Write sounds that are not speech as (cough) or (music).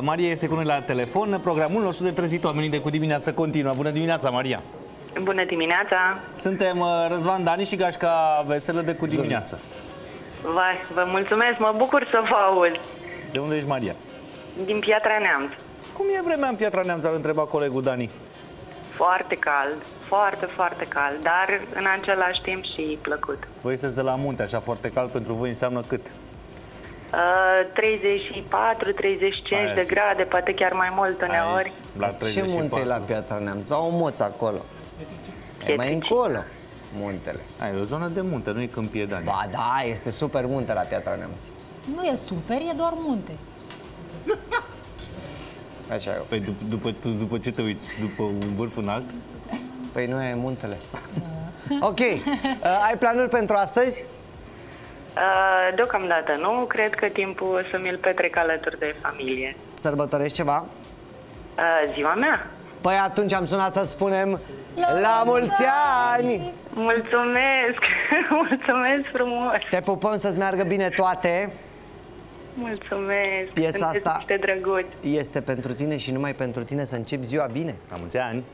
Maria este cu noi la telefon. Programul nostru de trezit oamenii de cu dimineață continuă. Bună dimineața, Maria! Bună dimineața! Suntem uh, Răzvan Dani și Gașca Veselă de cu dimineață. Vai, vă mulțumesc, mă bucur să vă aud. De unde ești, Maria? Din Piatra Neamț. Cum e vremea în Piatra Neamț? Ar întreba colegul Dani. Foarte cald, foarte, foarte cald, dar în același timp și plăcut. Voi sunteți de la munte, așa foarte cald, pentru voi înseamnă cât? Uh, 34, 35 Aia de zi. grade, poate chiar mai mult uneori. Aici, la Ce 34. munte e la Piatra Neamț? Au un moț acolo. E mai Pietricii. încolo muntele. Ai, e o zonă de munte, nu e câmpie, Dani. Ba da, este super munte la Piatra Neamț. Nu e super, e doar munte. Așa e. Păi după, după, tu- după ce te uiți? După un vârf înalt? Păi nu e muntele. ok. (laughs) Uh, ai planuri pentru astăzi? Uh, deocamdată nu, cred că timpul o să mi-l petrec alături de familie. Sărbătorești ceva? Uh, ziua mea? Păi atunci am sunat să spunem La mulți ani! Mulțumesc! (laughs) Mulțumesc frumos! Te pupăm să-ți meargă bine toate. Mulțumesc! Piesa Sunteți asta- niște drăguți! Este pentru tine și numai pentru tine să începi ziua bine. La mulți ani!